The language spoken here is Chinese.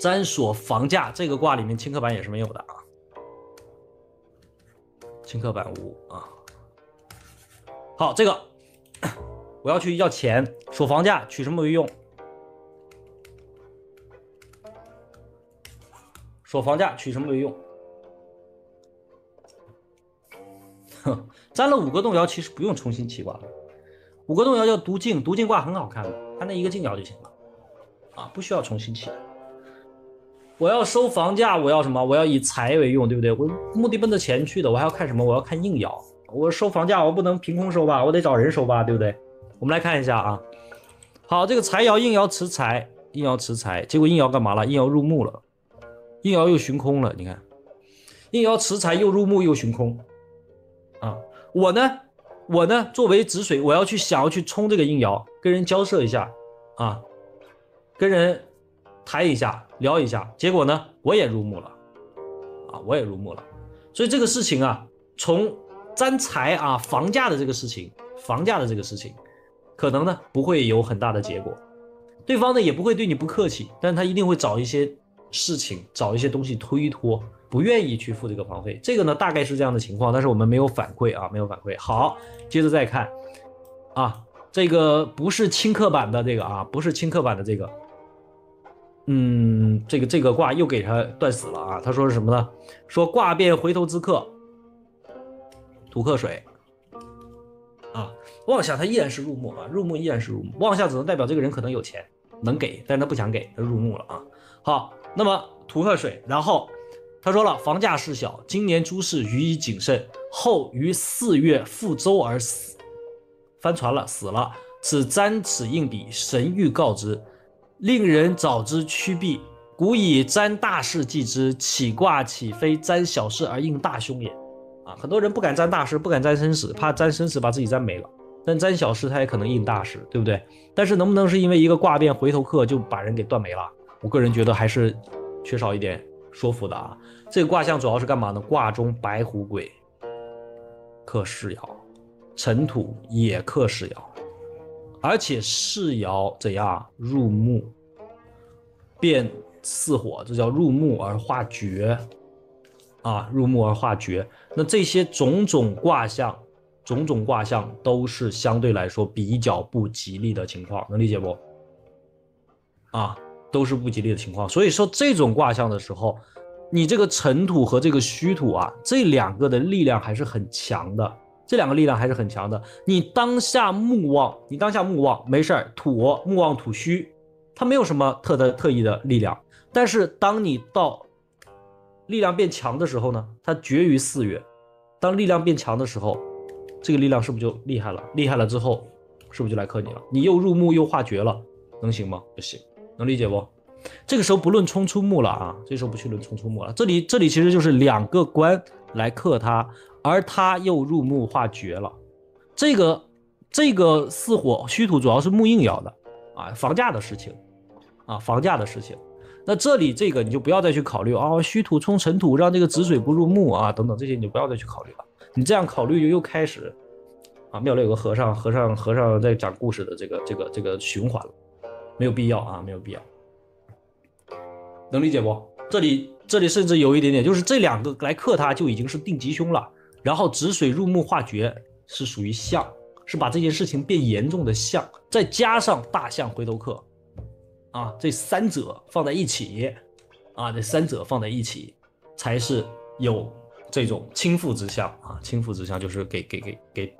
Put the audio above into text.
占所房价这个卦里面青刻板也是没有的啊，青刻板无啊。好，这个 我要去要钱，锁房价取什么为用？锁房价取什么为用？哼，占了五个动摇，其实不用重新起卦了。五个动摇叫独镜，独镜卦很好看的，它那一个进爻就行了，啊，不需要重新起。我要收房价，我要什么？我要以财为用，对不对？我目的奔着钱去的，我还要看什么？我要看应爻。我收房价，我不能凭空收吧？我得找人收吧，对不对？我们来看一下啊。好，这个财爻应爻持财，应爻持财，结果应爻干嘛了？应爻入木了。应爻又寻空了，你看，应爻持财又入木又寻空，啊，我呢，我呢，作为止水，我要去想要去冲这个应爻，跟人交涉一下，啊，跟人抬一下，聊一下，结果呢，我也入目了，啊，我也入目了，所以这个事情啊，从占财啊，房价的这个事情，房价的这个事情，可能呢不会有很大的结果，对方呢也不会对你不客气，但他一定会找一些。事情找一些东西推脱，不愿意去付这个房费，这个呢大概是这样的情况，但是我们没有反馈啊，没有反馈。好，接着再看，啊，这个不是轻刻版的这个啊，不是轻刻版的这个，嗯，这个这个卦又给他断死了啊。他说是什么呢？说卦变回头之客，土克水，啊，望下他依然是入木啊，入木依然是入木，望下只能代表这个人可能有钱能给，但是他不想给，他入木了啊。好。那么土克水，然后他说了，房价事小，今年诸事予以谨慎，后于四月复舟而死，翻船了，死了。此占此硬笔，神欲告之，令人早知趋避。古以占大事记之，起卦岂非占小事而应大凶也？啊，很多人不敢占大事，不敢占生死，怕占生死把自己占没了。但占小事，他也可能应大事，对不对？但是能不能是因为一个卦变回头客就把人给断没了？我个人觉得还是缺少一点说服的啊。这个卦象主要是干嘛呢？卦中白虎鬼克世爻，尘土也克世爻，而且世爻怎样入木变四火，这叫入木而化绝啊，入木而化绝。那这些种种卦象，种种卦象都是相对来说比较不吉利的情况，能理解不？啊。都是不吉利的情况，所以说这种卦象的时候，你这个尘土和这个虚土啊，这两个的力量还是很强的，这两个力量还是很强的。你当下木旺，你当下木旺没事儿，土木旺土虚，它没有什么特的特异的力量。但是当你到力量变强的时候呢，它绝于四月。当力量变强的时候，这个力量是不是就厉害了？厉害了之后，是不是就来克你了？你又入木又化绝了，能行吗？不行。能理解不？这个时候不论冲出木了啊，这时候不去论冲出木了。这里这里其实就是两个官来克他，而他又入木化绝了。这个这个四火虚土主要是木应爻的啊，房价的事情啊，房价的事情。那这里这个你就不要再去考虑啊，虚土冲尘土，让这个子水不入木啊，等等这些你就不要再去考虑了。你这样考虑就又开始啊，庙里有个和尚，和尚和尚在讲故事的这个这个这个循环了。没有必要啊，没有必要，能理解不？这里这里甚至有一点点，就是这两个来克他就已经是定吉凶了，然后止水入木化绝是属于象，是把这件事情变严重的象，再加上大象回头客，啊，这三者放在一起，啊，这三者放在一起，才是有这种倾覆之象啊，倾覆之象就是给给给给